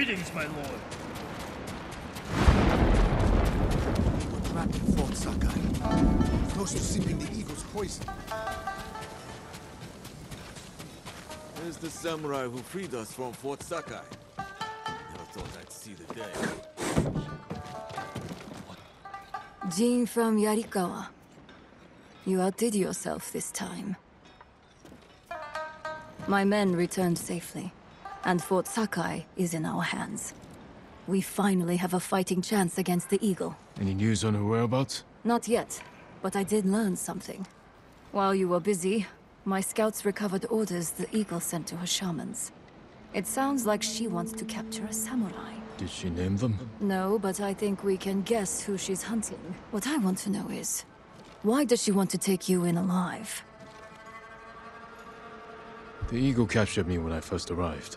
Greetings, my lord. We're trapped in Fort Sakai. Close to sipping the eagle's poison. There's the samurai who freed us from Fort Sakai. Never thought I'd see the day. Jin from Yarikawa. You outdid yourself this time. My men returned safely, and Fort Sakai is in our hands. We finally have a fighting chance against the Eagle. Any news on her whereabouts? Not yet, but I did learn something. While you were busy, my scouts recovered orders the Eagle sent to her shamans. It sounds like she wants to capture a samurai. Did she name them? No, but I think we can guess who she's hunting. What I want to know is, why does she want to take you in alive? The Eagle captured me when I first arrived.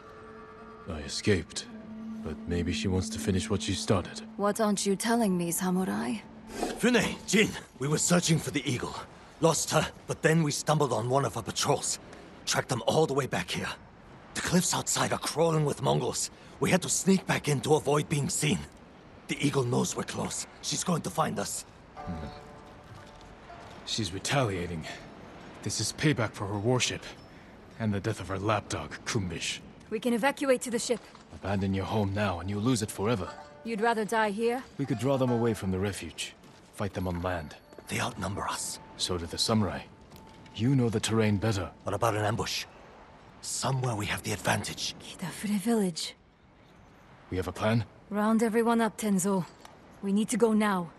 I escaped, but maybe she wants to finish what she started. What aren't you telling me, samurai? Fune, Jin, we were searching for the Eagle. Lost her, but then we stumbled on one of her patrols. Tracked them all the way back here. The cliffs outside are crawling with Mongols. We had to sneak back in to avoid being seen. The Eagle knows we're close. She's going to find us. Hmm. She's retaliating. This is payback for her warship. And the death of her lapdog, Kumbish. We can evacuate to the ship. Abandon your home now and you'll lose it forever. You'd rather die here? We could draw them away from the refuge. Fight them on land. They outnumber us. So do the samurai. You know the terrain better. What about an ambush? Somewhere we have the advantage. Kidafure village. We have a plan? Round everyone up, Tenzo. We need to go now.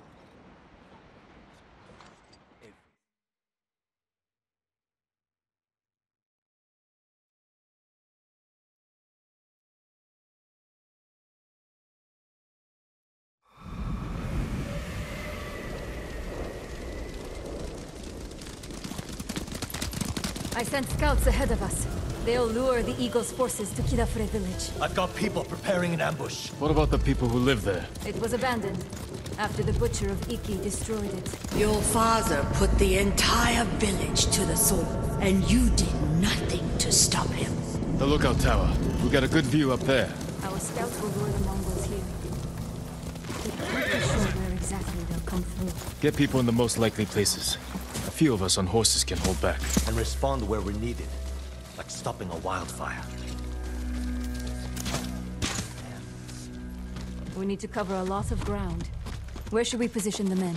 I sent scouts ahead of us. They'll lure the Eagle's forces to Kidafure village. I've got people preparing an ambush. What about the people who live there? It was abandoned after the Butcher of Iki destroyed it. Your father put the entire village to the sword, and you did nothing to stop him. The lookout tower. We got a good view up there. Our scouts will lure the Mongols here. We're pretty sure where exactly they'll come through. Get people in the most likely places. A few of us on horses can hold back. And respond where we're needed. Like stopping a wildfire. We need to cover a lot of ground. Where should we position the men?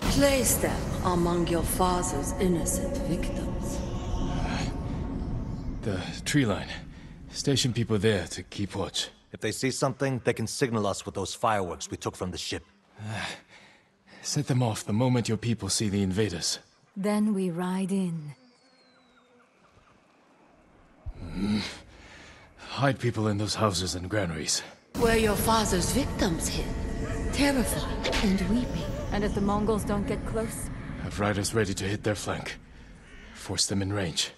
Place them among your father's innocent victims. The tree line. Station people there to keep watch. If they see something, they can signal us with those fireworks we took from the ship. Ah, Set them off the moment your people see the invaders. Then we ride in. Hmm. Hide people in those houses and granaries. Where your father's victims hid, terrified and weeping. And if the Mongols don't get close? Have riders ready to hit their flank. Force them in range.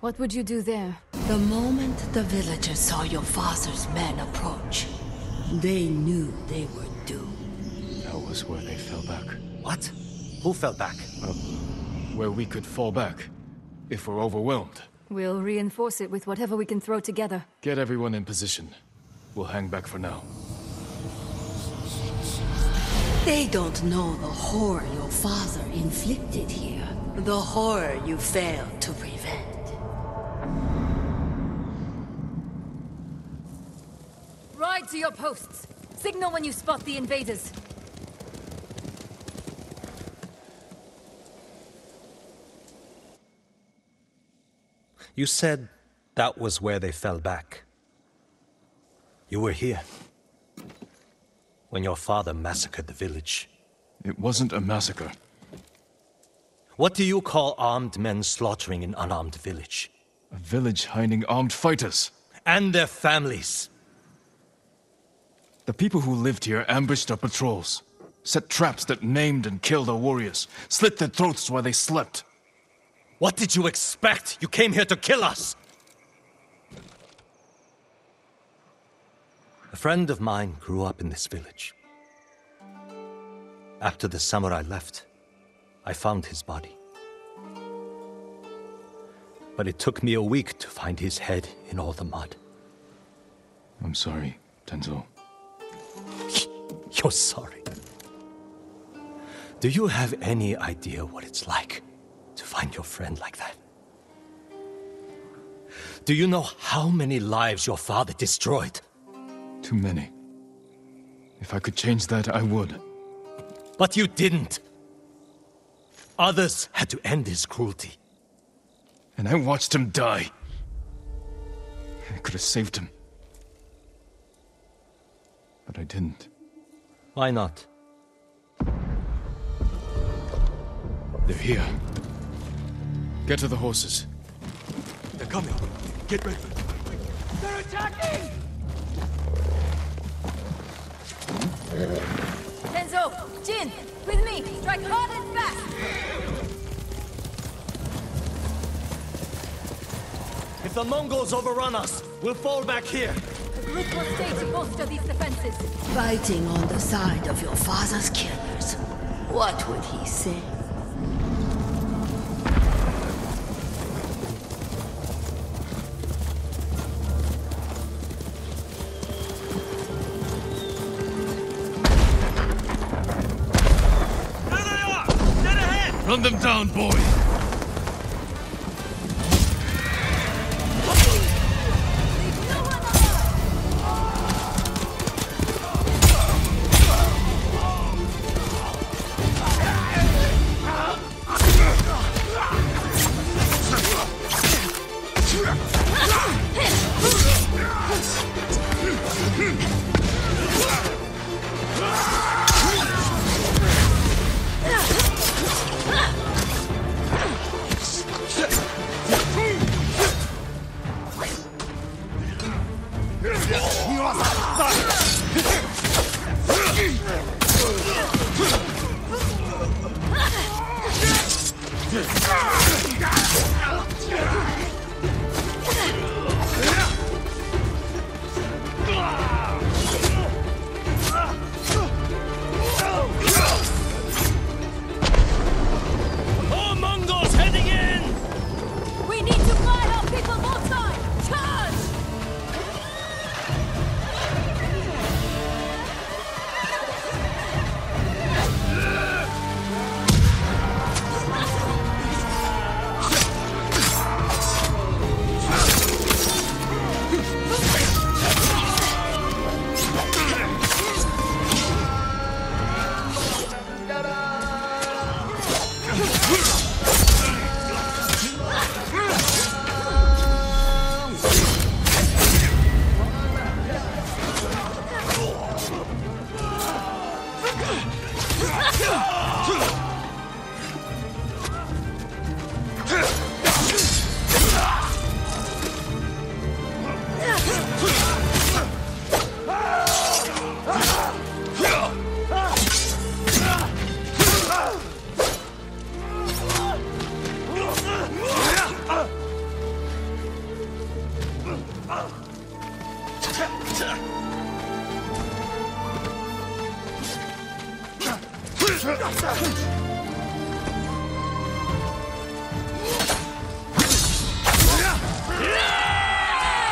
What would you do there? The moment the villagers saw your father's men approach, they knew they were doomed. That was where they fell back. What? Who fell back? Where we could fall back. If we're overwhelmed. We'll reinforce it with whatever we can throw together. Get everyone in position. We'll hang back for now. They don't know the horror your father inflicted here. The horror you failed to prevent. To your posts! Signal when you spot the invaders! You said that was where they fell back. You were here. When your father massacred the village. It wasn't a massacre. What do you call armed men slaughtering an unarmed village? A village hiding armed fighters. And their families. The people who lived here ambushed our patrols. Set traps that maimed and killed our warriors. Slit their throats while they slept. What did you expect? You came here to kill us! A friend of mine grew up in this village. After the samurai left, I found his body. but it took me a week to find his head in all the mud. I'm sorry, Tenzo. You're sorry. Do you have any idea what it's like to find your friend like that? Do you know how many lives your father destroyed? Too many. If I could change that, I would. But you didn't. Others had to end his cruelty. And I watched him die. I could have saved him. But I didn't. Why not? They're here. Get to the horses. They're coming. Get ready. They're attacking! Tenzo! Jin! With me! Strike hard and fast! If the Mongols overrun us, we'll fall back here. Will stay to bolster these defenses. Fighting on the side of your father's killers. What would he say? Run them down, boy! More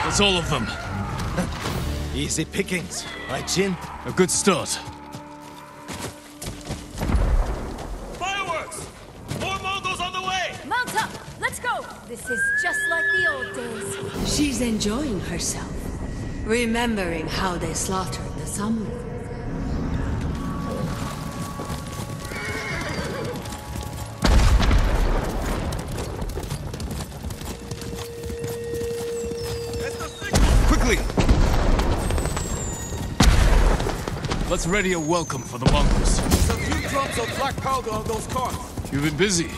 That's all of them. Easy pickings, right, Jin? A good start. Fireworks! More Mongols on the way! Mount up! Let's go! This is just like the old days. She's enjoying herself, remembering how they slaughtered the samurai. Quickly! Let's ready a welcome for the Mongols. Some few drops of black powder on those carts. You've been busy.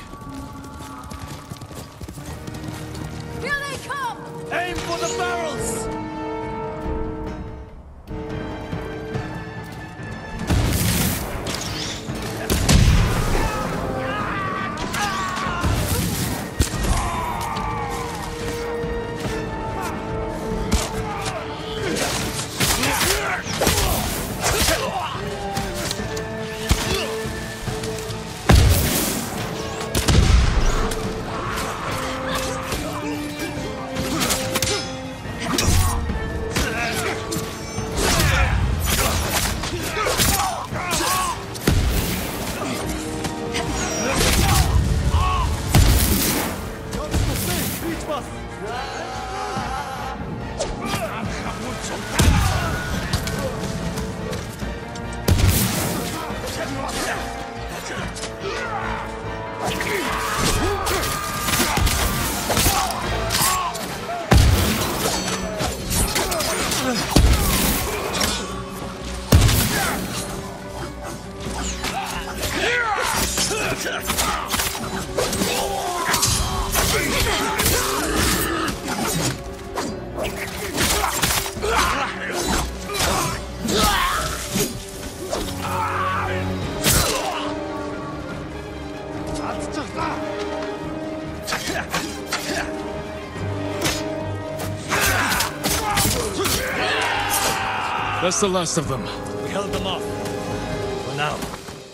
That's the last of them. We held them off. For now.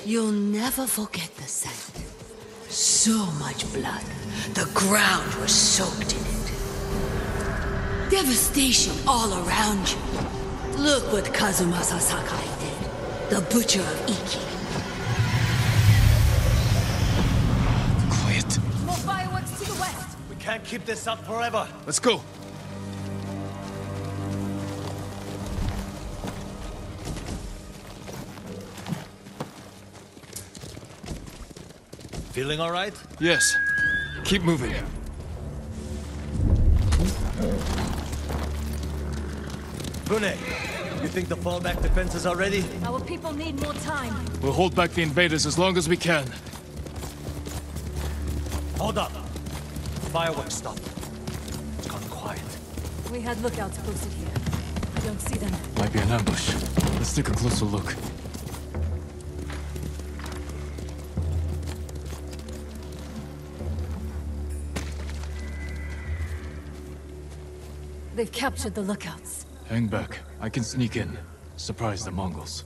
You'll never forget so much blood. The ground was soaked in it. Devastation all around you. Look what Kazumasa Sakai did. The butcher of Iki. Quiet. More fireworks to the west! We can't keep this up forever. Let's go. Feeling all right? Yes. Keep moving. Fune, you think the fallback defenses are ready? Our people need more time. We'll hold back the invaders as long as we can. Hold up. Fireworks stopped. It's gone quiet. We had lookouts posted here. I don't see them. Might be an ambush. Let's take a closer look. They've captured the lookouts. Hang back. I can sneak in. Surprise the Mongols.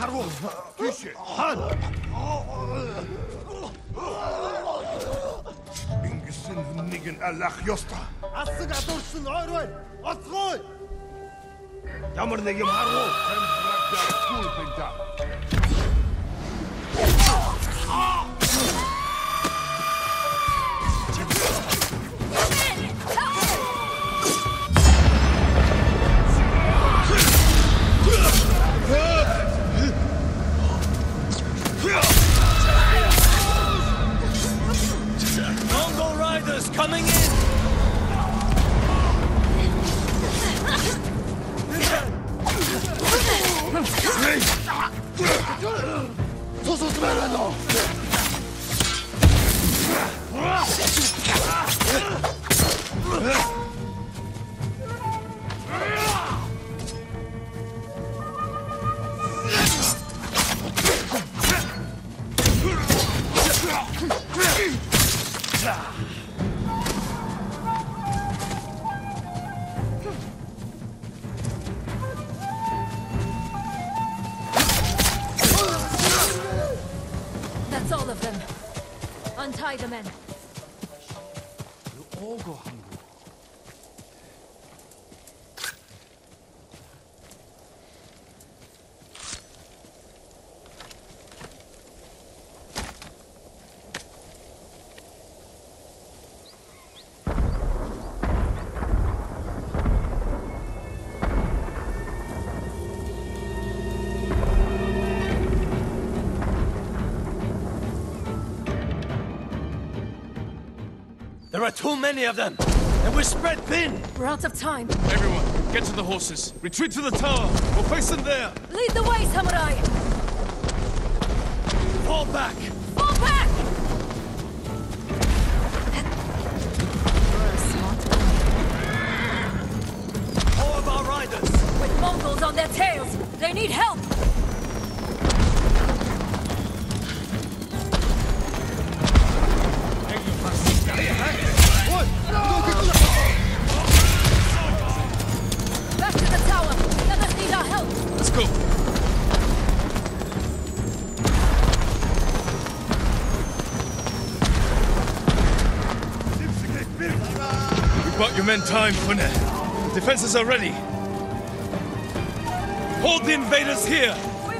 Чихаргу. Тийш. Хаан. Ингэсэн хүнийг нь алах ёстой. Асаг адуурсан ойр бай. Оцгой. Ямар нэг юм харгу. Тамхинаг яггүй бэнта. Mongol That's all of them. Untie the men. There are too many of them! And we're spread thin! We're out of time. Everyone, get to the horses. Retreat to the tower. We'll face them there. Lead the way, samurai! Fall back! Fall back! You're a smart boy. All of our riders! With Mongols on their tails! They need help! Men time, Fune. Defenses are ready. Hold the invaders here! We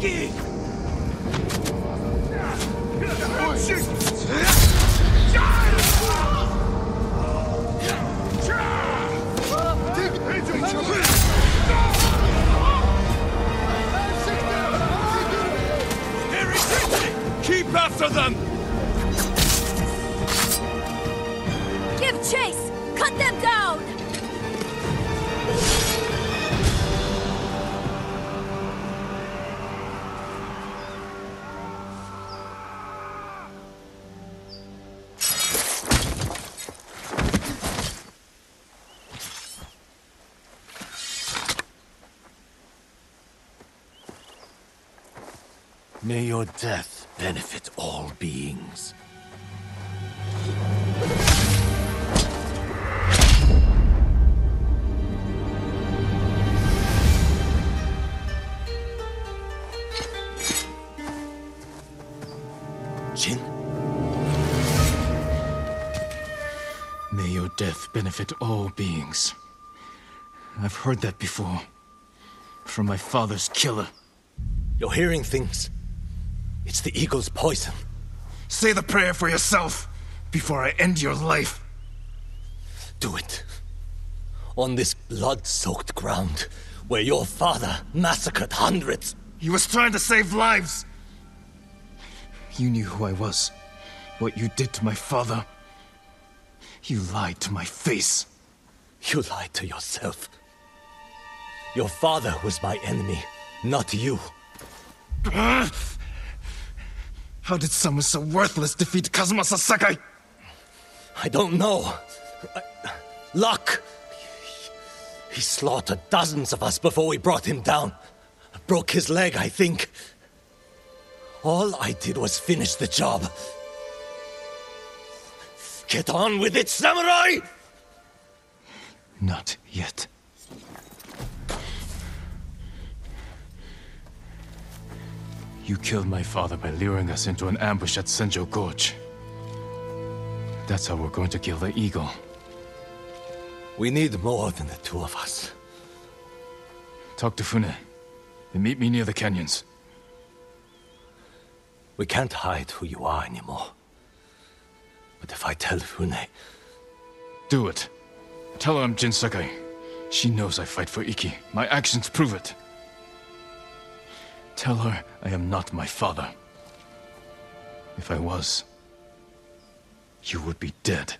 For May your death benefit all beings. Jin? May your death benefit all beings. I've heard that before. From my father's killer. You're hearing things. It's the eagle's poison. Say the prayer for yourself before I end your life. Do it. On this blood soaked ground where your father massacred hundreds. He was trying to save lives. You knew who I was, what you did to my father. You lied to my face. You lied to yourself. Your father was my enemy, not you. Ah! How did someone so worthless defeat Kazumasa Sakai? I don't know. I- Luck! He slaughtered dozens of us before we brought him down. Broke his leg, I think. All I did was finish the job. Get on with it, samurai! Not yet. You killed my father by luring us into an ambush at Senjo Gorge. That's how we're going to kill the eagle. We need more than the two of us. Talk to Fune. Then meet me near the canyons. We can't hide who you are anymore. But if I tell Fune, Do it. Tell her I'm Jin Sakai. She knows I fight for Iki. My actions prove it. Tell her I am not my father. If I was, you would be dead.